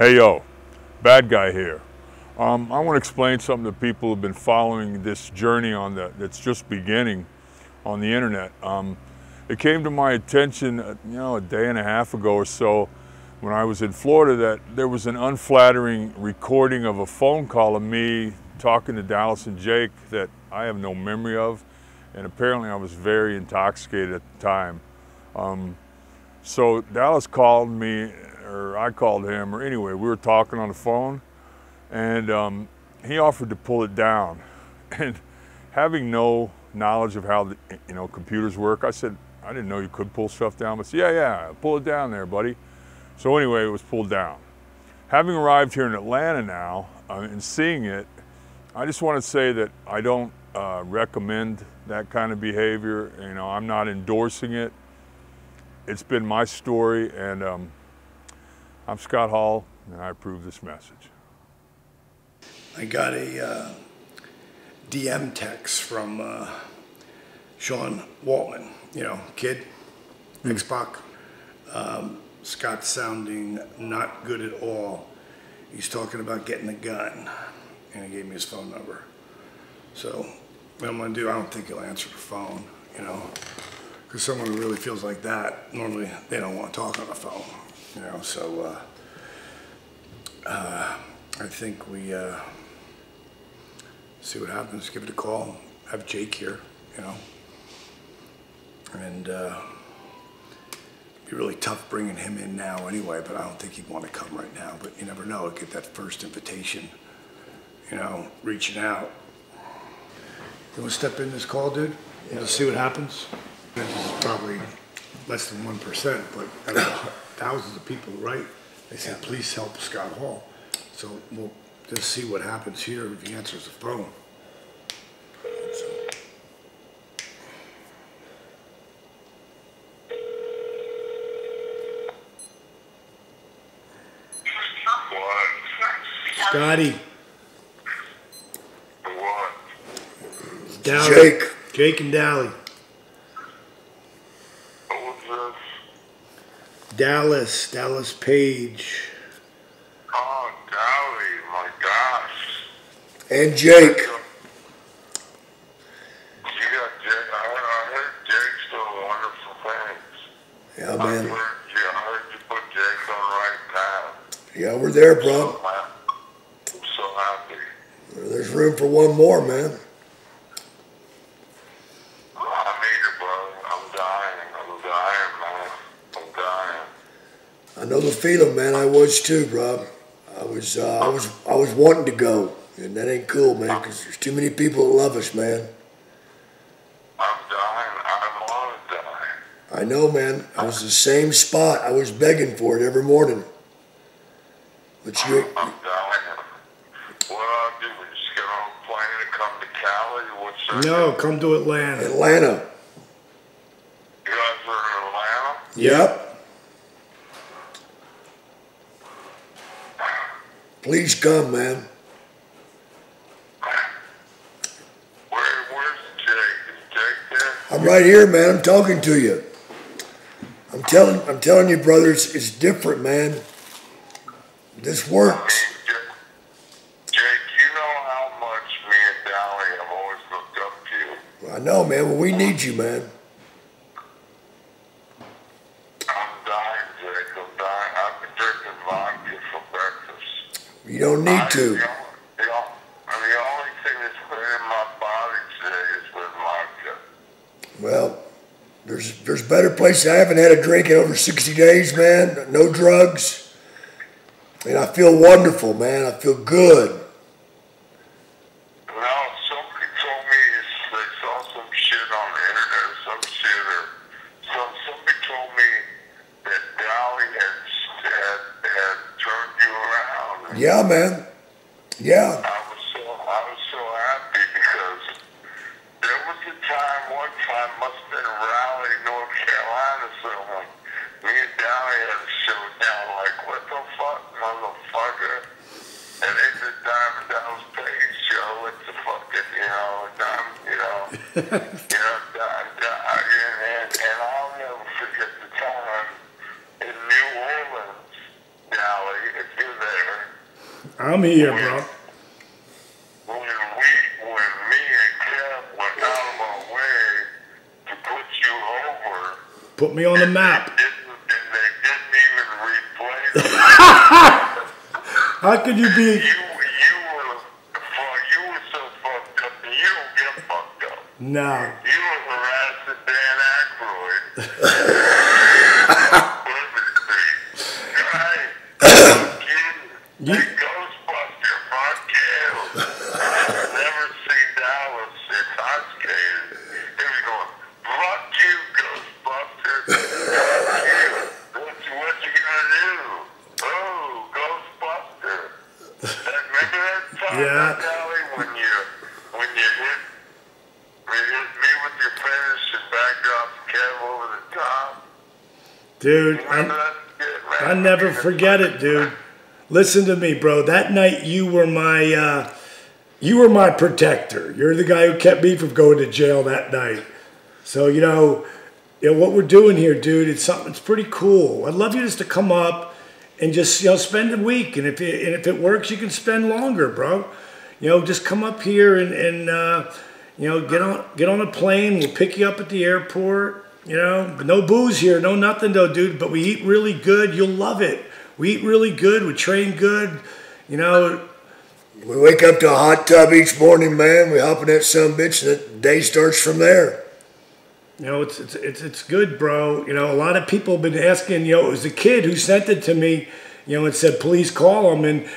Hey yo, bad guy here. Um, I want to explain something to people who've been following this journey on the that's just beginning on the internet. Um, it came to my attention, uh, you know, a day and a half ago or so, when I was in Florida, that there was an unflattering recording of a phone call of me talking to Dallas and Jake that I have no memory of, and apparently I was very intoxicated at the time. Um, so Dallas called me or I called him, or anyway, we were talking on the phone, and um, he offered to pull it down. And having no knowledge of how the, you know computers work, I said, I didn't know you could pull stuff down. But yeah, yeah, pull it down there, buddy. So anyway, it was pulled down. Having arrived here in Atlanta now uh, and seeing it, I just want to say that I don't uh, recommend that kind of behavior. You know, I'm not endorsing it. It's been my story, and um, I'm Scott Hall, and I approve this message. I got a uh, DM text from uh, Sean Waltman, you know, kid, mm. X-Pac. Um, Scott's sounding not good at all. He's talking about getting a gun, and he gave me his phone number. So what I'm gonna do, I don't think he'll answer the phone, you know, because someone who really feels like that, normally they don't want to talk on the phone you know, so uh, uh, I think we uh, see what happens, give it a call, have Jake here, you know, and uh, be really tough bringing him in now anyway, but I don't think he'd want to come right now, but you never know, get that first invitation, you know, reaching out. You want to step in this call, dude? Yeah. see what happens? This is probably less than 1%, but thousands of people write. They say, please help Scott Hall. So we'll just see what happens here if he answers the phone. Scotty. What? Dally. Jake. Jake and Dally. Dallas, Dallas Page. Oh, Dolly, my gosh. And Jake. You got Jake. I heard Jake's doing wonderful things. Yeah, man. I heard, yeah, I heard you put Jake on the right path. Yeah, we're there, bro. I'm so happy. There's room for one more, man. I know the feeling, man. I was too, bro. I was, uh, I was, I was wanting to go, and that ain't cool, man. Because there's too many people that love us, man. I'm dying. I want to die. I know, man. I was the same spot. I was begging for it every morning. But you. I'm, I'm dying. What I'll do is get on a plane and come to Cali. What's that? No, come to Atlanta. Atlanta. You guys are in Atlanta? Yep. Please come, man. Where, where's Jake? Is Jake there? I'm right here, man. I'm talking to you. I'm telling, I'm telling you, brothers, it's different, man. This works. Jake, you know how much me and Dolly have always looked up to you. I know, man. Well, we need you, man. You don't need to. The, the, only thing that's in my body today is with vodka. Well, there's there's better places. I haven't had a drink in over 60 days, man. No drugs. And I feel wonderful, man. I feel good. Well, somebody told me they saw some shit on the internet or some shit, or some, somebody told me that Dolly had, had, had turned you around. Yeah, man. Yeah. I was so I was so happy because there was a time one time must have been Raleigh, North Carolina, somewhere. Me and Dolly had a showdown like what the fuck, motherfucker. And they did Diamond Dallas Page show. It's a fucking, you know, Diamond, you know, you know, Diamond, and, and, and I'll never forget the time in New Orleans, Dolly, if you're there I'm here, bro. When we, when me and Kev went out of our way to put you over, Put me on the map. didn't, they didn't even replay the How could you be? You, you were, you were so fucked up, you don't get fucked up. No. You were harassing Dan Aykroyd. You. You- Hey, Ghostbuster, fuck you. Never seen Dallas since I skated. He was going, fuck you, Ghostbuster. Fuck you. What, what you gonna do? Oh, Ghostbuster. That, remember that time, Yeah. Dolly, when you, when you hit, when you hit me with your finish and backdrop Kev over the top? Dude, I never forget it, dude. Listen to me, bro. That night you were my uh, you were my protector. You're the guy who kept me from going to jail that night. So you know, you know what we're doing here, dude. It's something. It's pretty cool. I'd love you just to come up and just you know spend a week, and if it, and if it works, you can spend longer, bro. You know, just come up here and and uh, you know get on get on a plane. We'll pick you up at the airport. You know, no booze here, no nothing though, dude. But we eat really good. You'll love it. We eat really good. We train good. You know, We wake up to a hot tub each morning, man. We hop in that some bitch, and the day starts from there. You know, it's, it's it's it's good, bro. You know, a lot of people have been asking. You know, it was the kid who sent it to me. You know, and said, "Please call him." And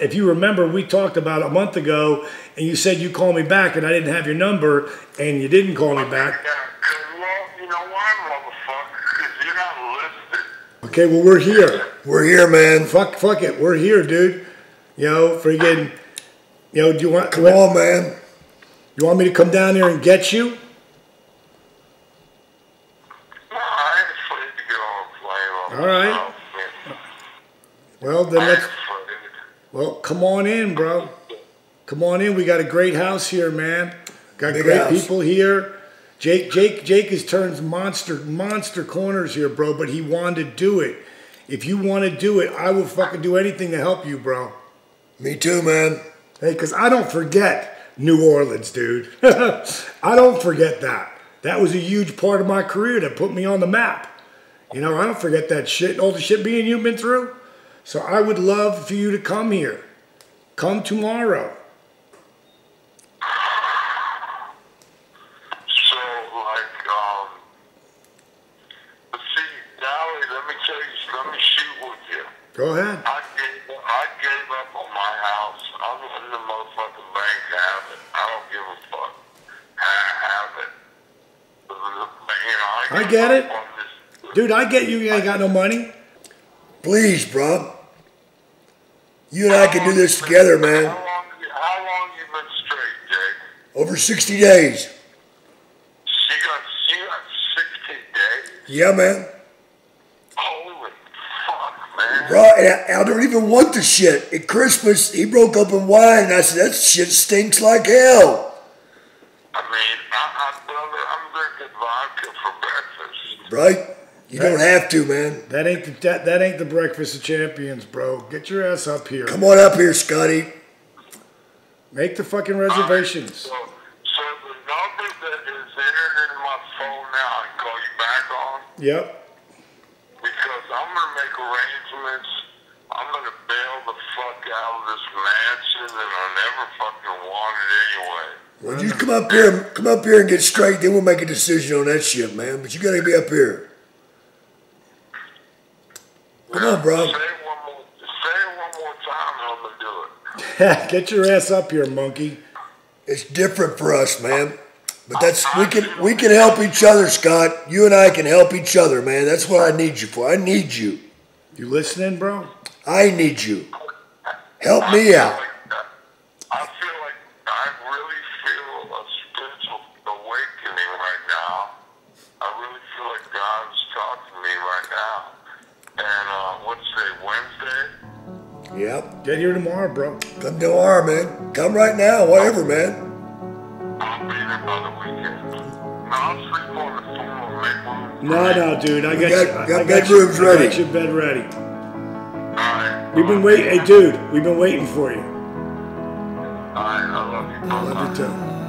if you remember, we talked about a month ago, and you said you call me back, and I didn't have your number, and you didn't call me back. Yeah, 'cause, well, you know why, motherfucker? 'Cause you're not listed. Okay, well we're here. We're here, man. Fuck, fuck it, we're here, dude. You know, friggin'. You know, do you want? Come on, man. You want me to come down there and get you? No, I ain't afraid to get on a plane. on All right. Well, then let's. Well, come on in, bro. Come on in. We got a great house here, man. Got Big great house. people here. Jake, Jake, Jake has turned monster, monster corners here, bro. But he wanted to do it. If you want to do it, I will fucking do anything to help you, bro. Me too, man. Hey, cause I don't forget New Orleans, dude. I don't forget that. That was a huge part of my career that put me on the map. You know, I don't forget that shit. All the shit me and you've been through. So I would love for you to come here. Come tomorrow. So, like, um, let's see, Dolly, let me tell you, let me shoot with you. Go ahead. I gave, I gave up on my house. I'm letting the motherfucking bank have it. I don't give a fuck. Ha- Have it. You know, I gave get it. this- Dude, I get you, you ain't got no money. Please, bro. You and I can do this together, How man. long, how long you been straight, Jake? Over 60 days. She got, she got 60 days. Yeah, man. Holy fuck, man. Bro, I, I don't even want the shit. At Christmas, he broke up in wine, and I said, that shit stinks like hell. I mean, I, I, brother, I'm drinking vodka for breakfast. Right? You don't have to, man. That ain't the that, that ain't the breakfast of champions, bro. Get your ass up here. Come on up here, Scotty. Make the fucking reservations. So, so the number that is entered in my phone now, I can call you back on Yep. because I'm gonna make arrangements. I'm gonna bail the fuck out of this mansion that I never fucking wanted anyway. Well, you come up here, come up here and get straight. Then we'll make a decision on that shit, man. But you gotta be up here. Come on, bro. Say it one more. Say it one more time, and I'm gonna do it. Get your ass up here, monkey. It's different for us, man. But that's we can we can help each other, Scott. You and I can help each other, man. That's what I need you for. I need you. You listening, bro? I need you. Help me out. I feel like I really feel a spiritual awakening right now. I really feel like God's talking to me right now. And uh, what's today, Wednesday? Yep. Get here tomorrow, bro. Come tomorrow, man. Come right now, whatever, man. I'll be there by the weekend. No, I'll sleep on the floor, make room. No, no, dude. I got, got- you. Got I got bedrooms you, I got your bed ready. All right. We've been waiting. Hey, dude, we've been waiting for you. All right, I love you. I Love you too.